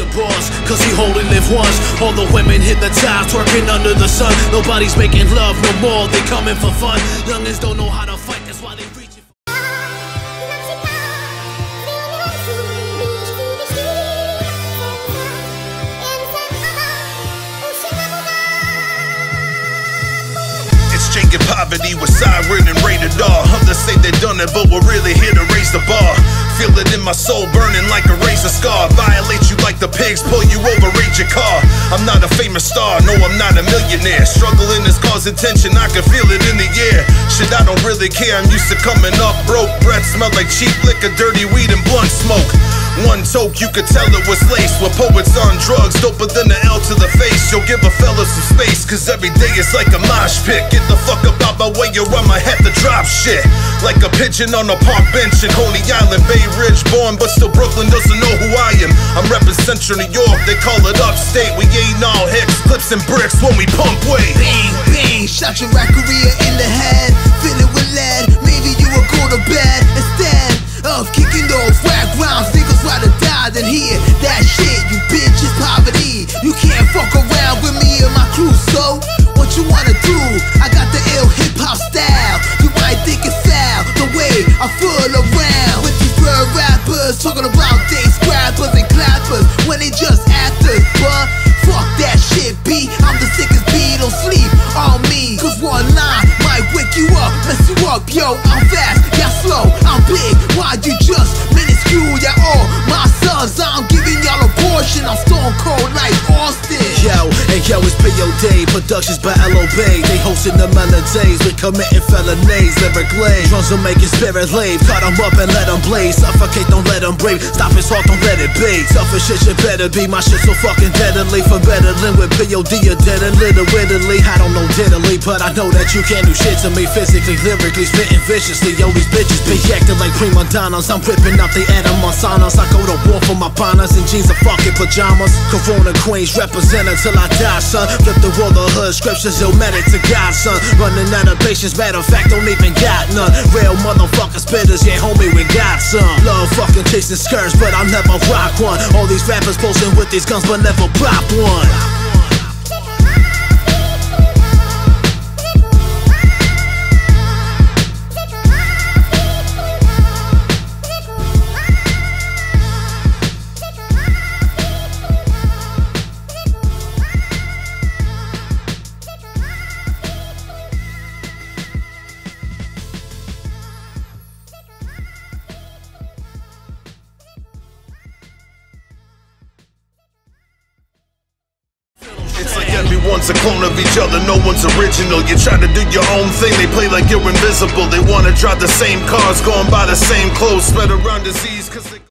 the boss, cause he only live once. All the women hit the top, twerking under the sun. Nobody's making love no more, they coming for fun. Youngins don't know how to fight, that's why they reaching. Exchanging poverty with siren and rated R. Others say they my soul, burning like a razor scar. Violate you like the pigs, pull you over, rage your car. I'm not a famous star, no, I'm not a millionaire. Struggling is causing tension, I can feel it in the air. Shit, I don't really care, I'm used to coming up broke. Breath smell like cheap liquor, dirty weed, and blunt smoke. One toke, you could tell it was laced with poets on drugs, doper than the L to the face. You'll give a fella some space, cause every day is like a mosh pit. Get the fuck up out my way, or I might have to drop shit. Like a pigeon on a park bench in Coney Island, Bay Ridge born, but still Brooklyn doesn't know who I am. I'm reppin' Central New York, they call it upstate. We ain't all hicks, clips and bricks when we pump weight. Bang, bang, shot your racaria in the head. Fuck around with me and my crew, so what you wanna do? I got the ill hip hop style. You might think it's foul, the way I fool around with these real rappers talking about they scrappers and clappers when they just actors, but fuck that shit, B. I'm the sickest beat, don't sleep on me. Cause one line might wake you up, mess you up, yo. I'm fast, yeah, slow, I'm big. Why you just it's P.O.D. Productions by L.O.B. They hosting the melodies with committing felonies, lyrically. Drums will make your spirit leave. Cut 'em up and let 'em blaze. Suffocate, don't let 'em breathe. Stop his heart, don't let it be. Tougher shit should better be. My shit so fucking deadly. For bettering with P.O.D. You're dead and little wittily. I don't know but I know that you can't do shit to me physically, lyrically, spitting viciously. Yo, these bitches be acting like prima donnas. I'm whipping up the Adam Monsanas. I go to war for my partners in jeans and fucking pajamas. Corona Queens representing till I die, son. Flip the world of hood scriptures, yo, medic to God, son. Running out of patience, matter of fact, don't even got none. Real motherfucker spitters, yeah, homie, we got some. Love fucking chasing skirts, but I'll never rock one. All these rappers posting with these guns, but never pop one. Everyone's a clone of each other, no one's original. You try to do your own thing, they play like you're invisible. They wanna drive the same cars, going by the same clothes, spread around disease, cause they